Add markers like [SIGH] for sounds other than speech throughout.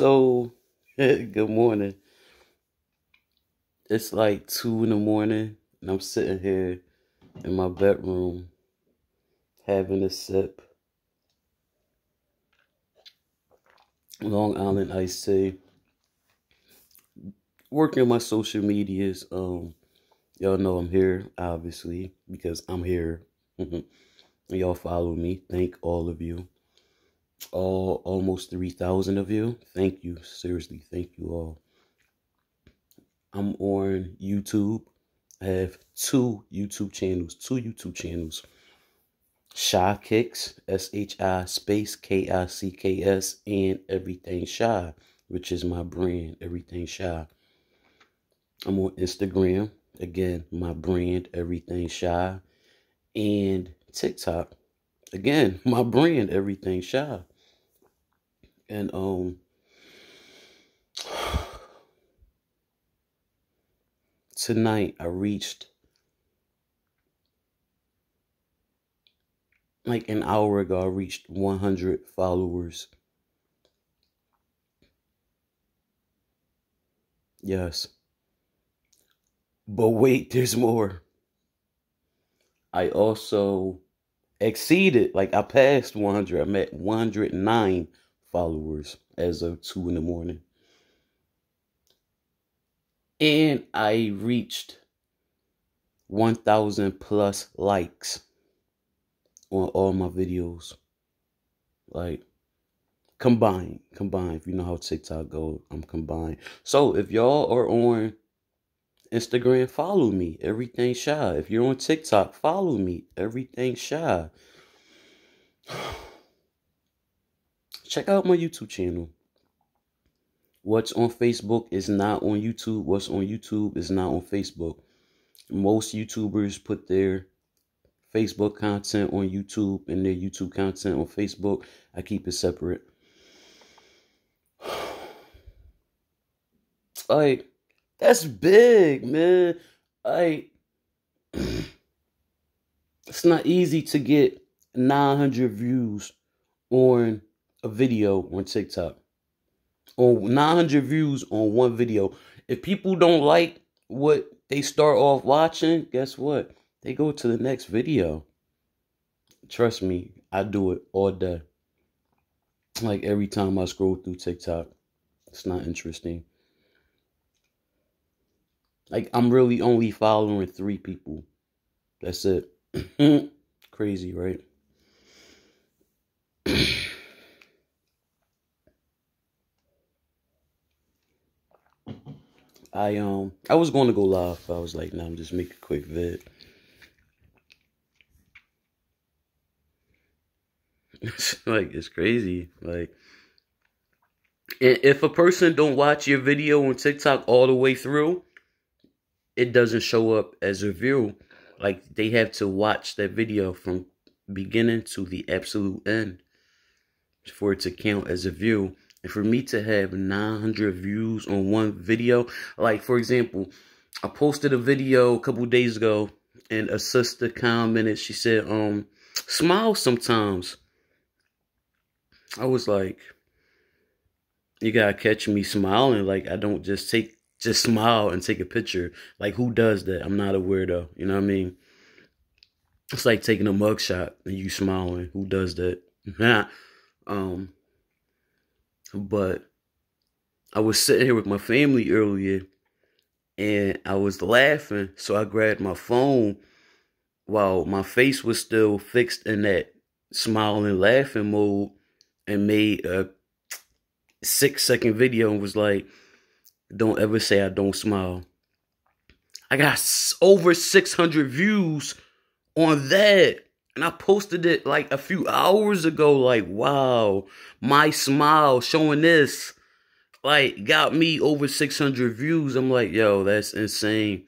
So, [LAUGHS] good morning. It's like two in the morning, and I'm sitting here in my bedroom having a sip. Long Island iced tea. Working on my social medias. Um, y'all know I'm here, obviously, because I'm here. [LAUGHS] y'all follow me. Thank all of you all almost 3,000 of you. Thank you. Seriously, thank you all. I'm on YouTube. I have two YouTube channels, two YouTube channels. Shi Kicks, S H I space K I C K S, and Everything Shi, which is my brand, Everything Shi. I'm on Instagram, again, my brand, Everything Shi, and TikTok, again, [LAUGHS] my brand, Everything Shi. And um tonight I reached like an hour ago I reached 100 followers. Yes. But wait, there's more. I also exceeded, like I passed 100. I'm at 109 followers as of 2 in the morning. And I reached 1,000 plus likes on all my videos. Like, combined, combined. If you know how TikTok go, I'm combined. So if y'all are on Instagram, follow me. Everything Shi. If you're on TikTok, follow me. Everything Shi. [SIGHS] [SIGHS] check out my YouTube channel. What's on Facebook is not on YouTube. What's on YouTube is not on Facebook. Most YouTubers put their Facebook content on YouTube and their YouTube content on Facebook. I keep it separate. [SIGHS] Like, that's big, man. Like, [CLEARS THROAT] it's not easy to get 900 views on a video on TikTok. On 900 views on one video. If people don't like what they start off watching, guess what? They go to the next video. Trust me, I do it all day. Like every time I scroll through TikTok, it's not interesting. Like I'm really only following three people. That's it. [CLEARS THROAT] Crazy, right? [CLEARS THROAT] I um I was going to go live. I was like, nah, I'm just make a quick vid. [LAUGHS] like it's crazy. Like if a person don't watch your video on TikTok all the way through, it doesn't show up as a view. Like they have to watch that video from beginning to the absolute end for it to count as a view. And for me to have 900 views on one video, like for example, I posted a video a couple days ago and a sister commented, she said, um, smile sometimes. I was like, you gotta catch me smiling. Like I don't just take, just smile and take a picture. Like who does that? I'm not a weirdo. You know what I mean? It's like taking a mugshot and you smiling. Who does that? [LAUGHS] um, but I was sitting here with my family earlier and I was laughing. So I grabbed my phone while my face was still fixed in that smiling, laughing mode and made a six second video and was like, don't ever say I don't smile. I got over 600 views on that. And I posted it like a few hours ago. Like, wow, my smile showing this, like, got me over 600 views. I'm like, yo, that's insane.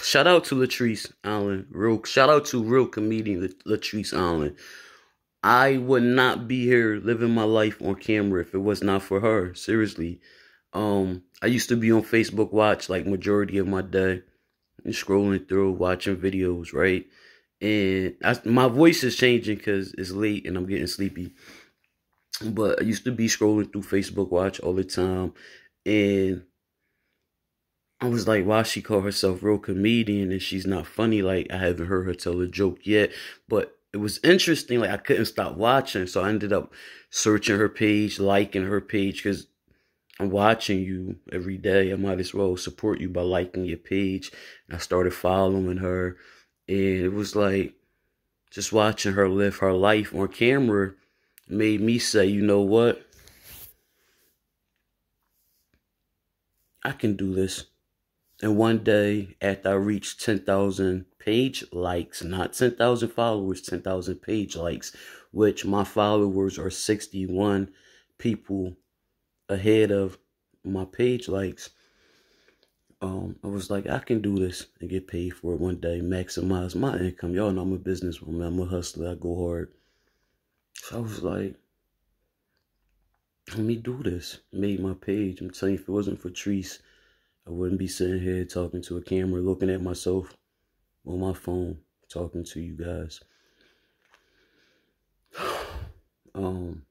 Shout out to Latrice Allen. Real shout out to real comedian Latrice Allen. I would not be here living my life on camera if it was not for her. Seriously. Um, I used to be on Facebook Watch like majority of my day and scrolling through, watching videos, right? And I, my voice is changing because it's late and I'm getting sleepy. But I used to be scrolling through Facebook Watch all the time, and I was like, why she call herself real comedian and she's not funny? Like I haven't heard her tell a joke yet, but it was interesting. Like I couldn't stop watching, so I ended up searching her page, liking her page because watching you every day. I might as well support you by liking your page. And I started following her, and it was like just watching her live her life on camera made me say, you know what? I can do this. And one day, after I reached 10,000 page likes, not 10,000 followers, 10,000 page likes, which my followers are 61 people ahead of my page likes. Um, I was like, I can do this and get paid for it one day, maximize my income. Y'all know I'm a businesswoman, I'm a hustler, I go hard. So I was like, let me do this. Made my page. I'm telling you, if it wasn't for Treese, I wouldn't be sitting here talking to a camera, looking at myself on my phone, talking to you guys. [SIGHS] um,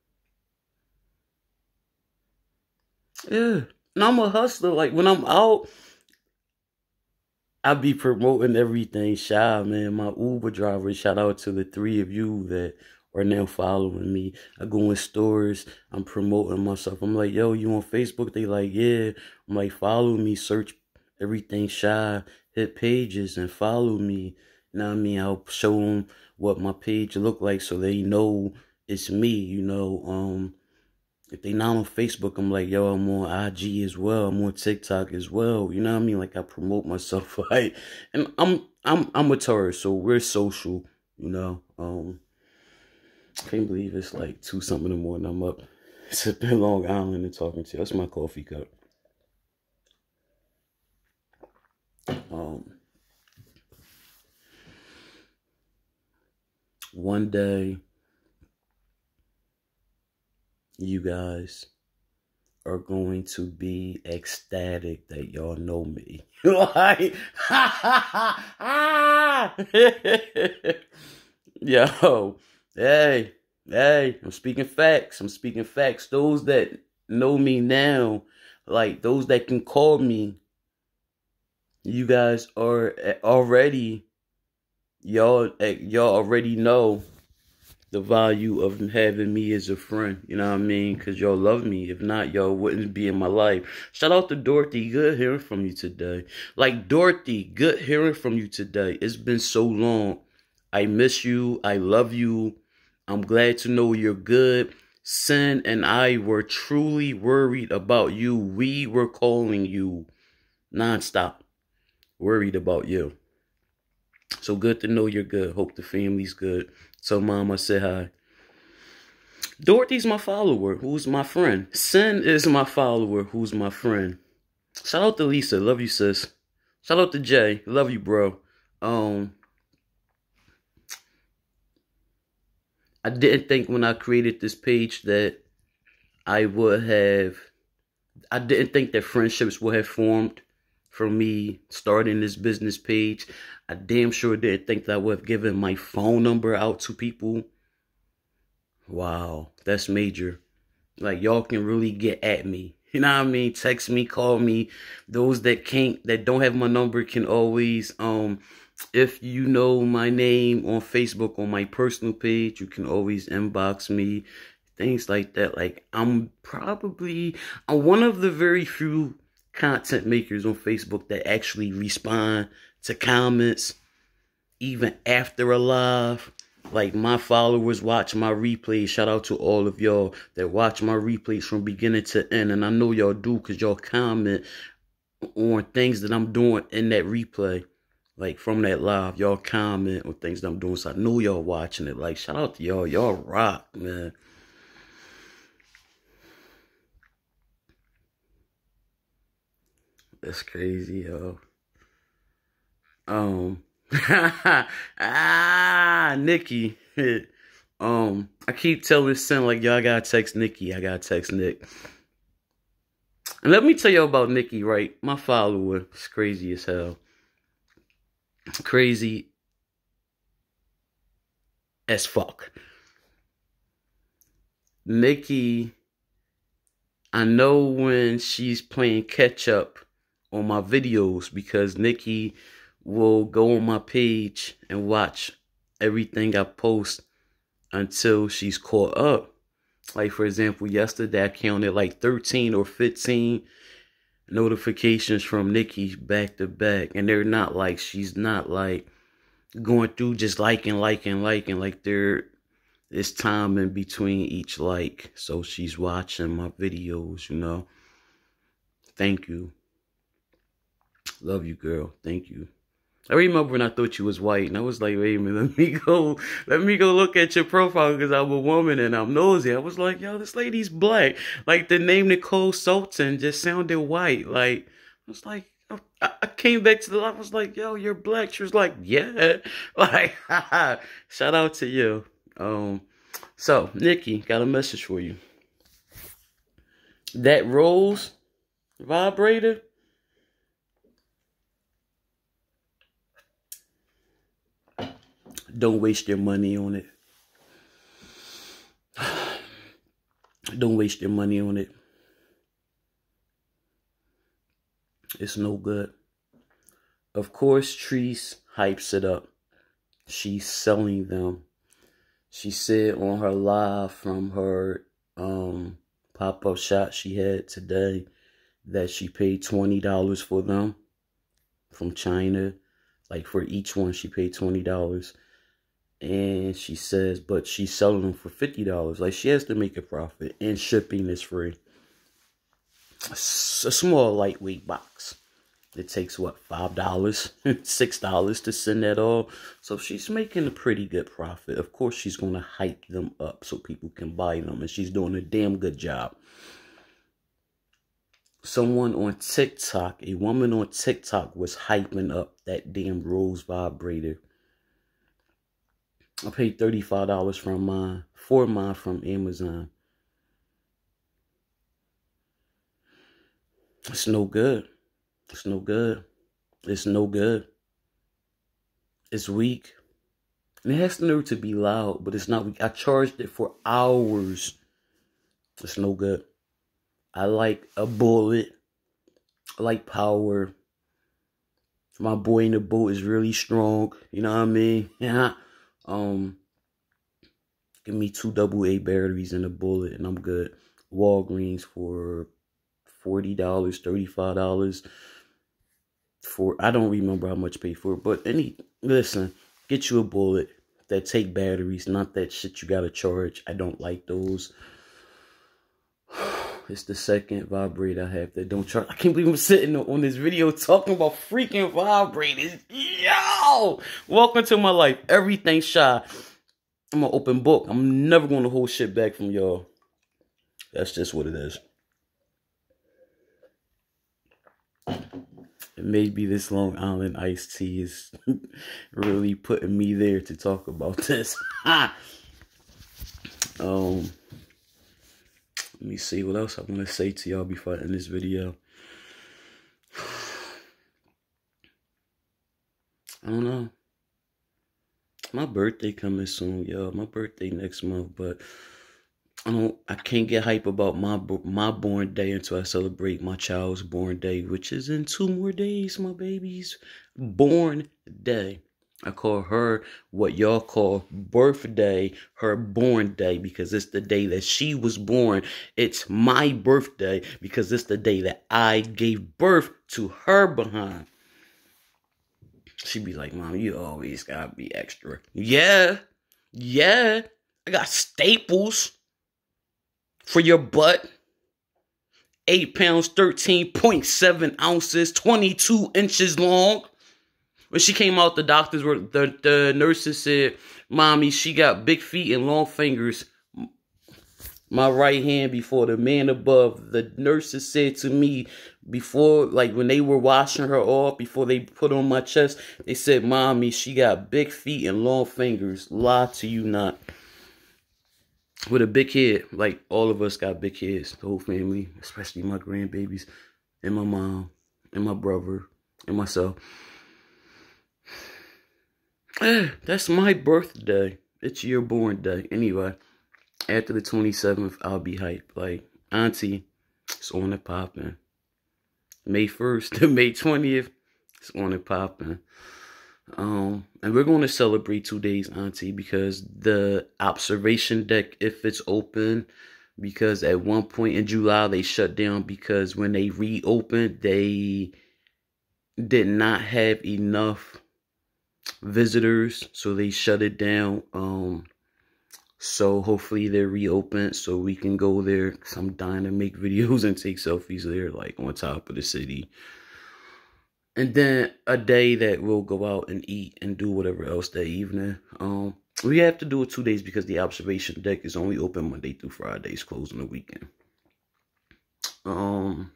yeah, and I'm a hustler. Like when I'm out, I be promoting everything. Shi man, my Uber driver. Shout out to the three of you that are now following me. I go in stores, I'm promoting myself. I'm like, yo, you on Facebook? They like, yeah. I'm like, follow me, search Everything Shi, hit pages and follow me. You know what I mean? I'll show them what my page look like so they know it's me, you know. Um if they not on Facebook, I'm like, yo, I'm on IG as well. I'm on TikTok as well. You know what I mean? Like I promote myself, [LAUGHS] right? And I'm I'm I'm a Taurus, so we're social, you know. Um can't believe it's like two something in the morning. I'm up [LAUGHS] sipping Long Island and talking to you. That's my coffee cup. Um, one day, you guys are going to be ecstatic that y'all know me. [LAUGHS] like, [LAUGHS] yo. Hey, hey, I'm speaking facts. I'm speaking facts. Those that know me now, like those that can call me, you guys are already, y'all, eh, y'all already know the value of having me as a friend. You know what I mean? Because y'all love me. If not, y'all wouldn't be in my life. Shout out to Dorothy. Good hearing from you today. Like, Dorothy, good hearing from you today. It's been so long. I miss you. I love you. I'm glad to know you're good. Sin and I were truly worried about you. We were calling you nonstop, worried about you. So good to know you're good. Hope the family's good. So, Mama, say hi. Dorothy's my follower, who's my friend. Sin is my follower, who's my friend. Shout out to Lisa, love you, sis. Shout out to Jay, love you, bro. Um, I didn't think when I created this page that I would have, I didn't think that friendships would have formed from me starting this business page. I damn sure didn't think that I would have given my phone number out to people. Wow, that's major. Like y'all can really get at me. [LAUGHS] You know what I mean? Text me, call me. Those that can't, that don't have my number can always um if you know my name on Facebook on my personal page, you can always inbox me. Things like that. Like I'm probably I'm one of the very few content makers on Facebook that actually respond to comments even after a live. Like my followers watch my replays. Shout out to all of y'all that watch my replays from beginning to end. And I know y'all do because y'all comment on things that I'm doing in that replay like from that live, y'all comment on things that I'm doing. So I know y'all watching it. Like shout out to y'all. Y'all rock, man. That's crazy, yo. Um [LAUGHS] ah Nikki. [LAUGHS] um I keep telling Sin like y'all gotta text Nikki. I gotta text Nick. And let me tell you about Nikki, right? My follower is crazy as hell crazy as fuck. Nikki, I know when she's playing catch up on my videos because Nikki will go on my page and watch everything I post until she's caught up. Like, for example, yesterday I counted like 13 or 15 notifications from Nikki back to back. And they're not like, she's not like going through just liking, liking, liking. Like, there is time in between each like. So she's watching my videos, you know. Thank you. Love you, girl. Thank you. I remember when I thought you was white, and I was like, wait a minute, [LAUGHS] let me go, let me go look at your profile because I'm a woman and I'm nosy. I was like, yo, this lady's black. Like the name Nicole Sultan just sounded white. Like I was like, I, I came back to the life. I was like, yo, you're black. She was like, yeah. [LAUGHS] Like, [LAUGHS] shout out to you. Um, so Nikki got a message for you. That rose vibrator Don't waste your money on it. [SIGHS] Don't waste your money on it. It's no good. Of course, Treese hypes it up. She's selling them. She said on her live from her um, pop-up shop she had today that she paid $20 for them from China. Like for each one, she paid $20 and she says, but she's selling them for $50. Like she has to make a profit and shipping is free. A small lightweight box. It takes what, $5, [LAUGHS] $6 to send that all. So she's making a pretty good profit. Of course, she's going to hype them up so people can buy them. And she's doing a damn good job. Someone on TikTok, a woman on TikTok was hyping up that damn Rose vibrator I paid $35 from mine, for mine from Amazon. It's no good. It's no good. It's no good. It's weak. And it has the nerve to be loud, but it's not weak. I charged it for hours. It's no good. I like a bullet. I like power. My boy in the boat is really strong. You know what I mean? [LAUGHS] Yeah. Um, give me two double A batteries and a bullet, and I'm good. Walgreens for forty dollars, thirty five dollars. For I don't remember how much I paid for it, but any listen, get you a bullet that take batteries, not that shit you gotta charge. I don't like those. [SIGHS] It's the second vibrator I have that don't charge. I can't believe I'm sitting on this video talking about freaking vibrators. Welcome to my life. Everything Shi. I'm an open book. I'm never going to hold shit back from y'all. That's just what it is. Maybe this Long Island iced tea is [LAUGHS] really putting me there to talk about [LAUGHS] this. [LAUGHS] um... Let me see what else I want to say to y'all before I end this video. I don't know. My birthday coming soon, y'all. My birthday next month, but I don't. I can't get hype about my my born day until I celebrate my child's born day, which is in two more days. My baby's born day. I call her what y'all call birthday, her born day, because it's the day that she was born. It's my birthday because it's the day that I gave birth to her behind. She'd be like, Mom, you always gotta be extra. Yeah, yeah. I got staples for your butt. 8 pounds, 13.7 ounces, 22 inches long. When she came out, the doctors were the the nurses said, "Mommy, she got big feet and long fingers." My right hand before the man above. The nurses said to me before, like when they were washing her off, before they put on my chest, they said, "Mommy, she got big feet and long fingers." Lie to you not. With a big head, like all of us got big heads, the whole family, especially my grandbabies, and my mom, and my brother, and myself. [SIGHS] That's my birthday. It's your born day. Anyway, after the 27th, I'll be hyped. Like, Auntie, it's on and popping. May 1st to [LAUGHS] May 20th, it's on and popping. Um, and we're going to celebrate two days, Auntie, because the observation deck, if it's open, because at one point in July they shut down because when they reopened, they did not have enough visitors, so they shut it down. Um, so hopefully they're reopened so we can go there. Cause I'm dying to make [LAUGHS] videos and take selfies there, like on top of the city. And then a day that we'll go out and eat and do whatever else that evening. Um, we have to do it two days because the observation deck is only open Monday through Fridays, closed on the weekend. Um,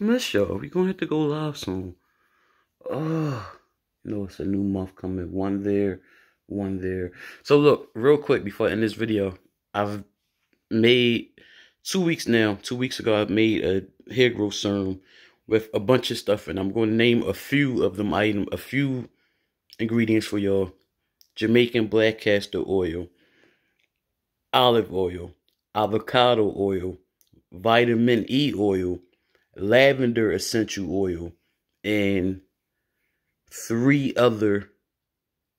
miss y'all. We're gonna have to go live soon. Oh, you know it's a new month coming. One there one there. So look, real quick before I end this video, I've made two weeks now, two weeks ago, I made a hair growth serum with a bunch of stuff, and I'm going to name a few of them item, a few ingredients for y'all. Jamaican black castor oil, olive oil, avocado oil, vitamin E oil, lavender essential oil, and three other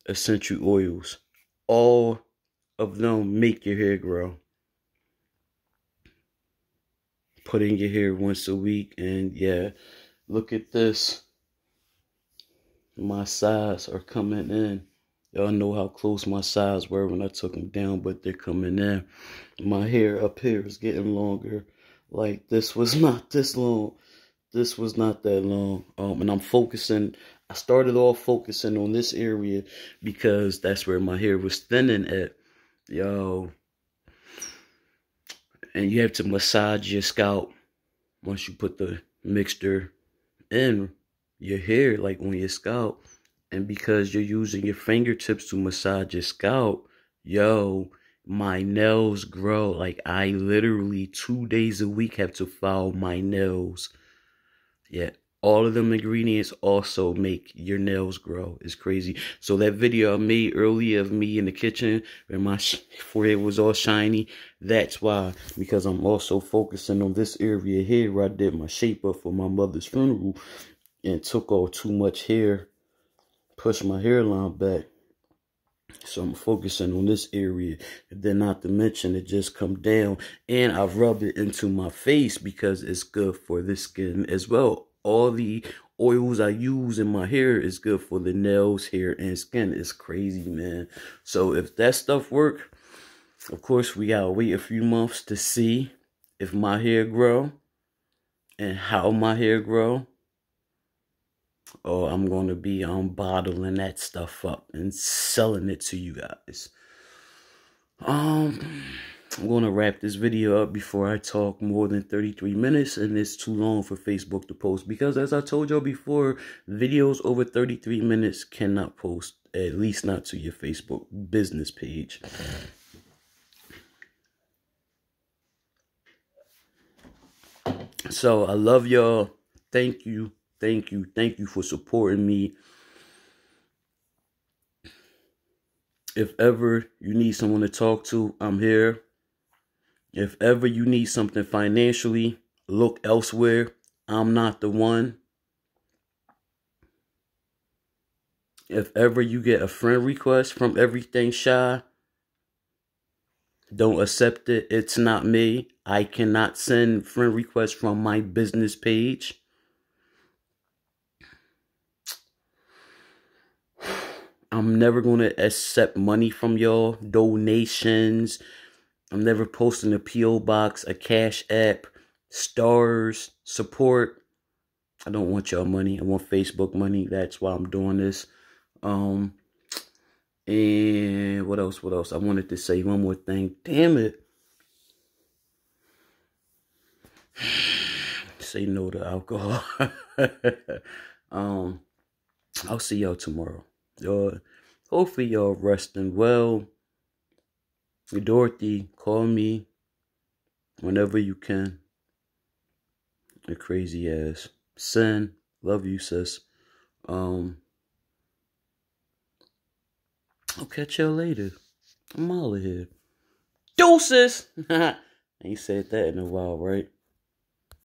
essential oils. All of them make your hair grow. Put in your hair once a week, and yeah, look at this. My sides are coming in. Y'all know how close my sides were when I took them down, but they're coming in. My hair up here is getting longer. Like this was [LAUGHS] not this long. This was not that long. Um, and I'm focusing I started off focusing on this area because that's where my hair was thinning at. Yo. And you have to massage your scalp once you put the mixture in your hair, like on your scalp. And because you're using your fingertips to massage your scalp, yo, my nails grow. Like I literally two days a week have to file my nails. Yeah, all of them ingredients also make your nails grow. It's crazy. So that video I made earlier of me in the kitchen where my [LAUGHS] forehead was all shiny, that's why. Because I'm also focusing on this area here where I did my shape up for my mother's funeral and took off too much hair, pushed my hairline back. So I'm focusing on this area. Then not to mention it just come down. And I rub it into my face because it's good for the skin as well all the oils I use in my hair is good for the nails, hair, and skin. It's crazy, man. So if that stuff work, of course we gotta wait a few months to see if my hair grow and how my hair grow. Or I'm gonna be um bottling that stuff up and selling it to you guys. Um I'm going to wrap this video up before I talk more than 33 minutes and it's too long for Facebook to post because as I told y'all before, videos over 33 minutes cannot post, at least not to your Facebook business page. So I love y'all. Thank you. Thank you. Thank you for supporting me. If ever you need someone to talk to, I'm here. If ever you need something financially, look elsewhere. I'm not the one. If ever you get a friend request from Everything Shi, don't accept it. It's not me. I cannot send friend requests from my business page. [SIGHS] I'm never going to accept money from y'all, donations, I'm never posting a P.O. box, a cash app, stars, support. I don't want y'all money. I want Facebook money. That's why I'm doing this. Um and what else? What else? I wanted to say one more thing. Damn it. [SIGHS] say no to alcohol. [LAUGHS] um I'll see y'all tomorrow. Y'all hopefully y'all resting well. Dorothy, call me whenever you can. A crazy ass. Sin, love you, sis. Um, I'll catch y'all later. I'm out of here. Deuces! [LAUGHS] Ain't said that in a while, right?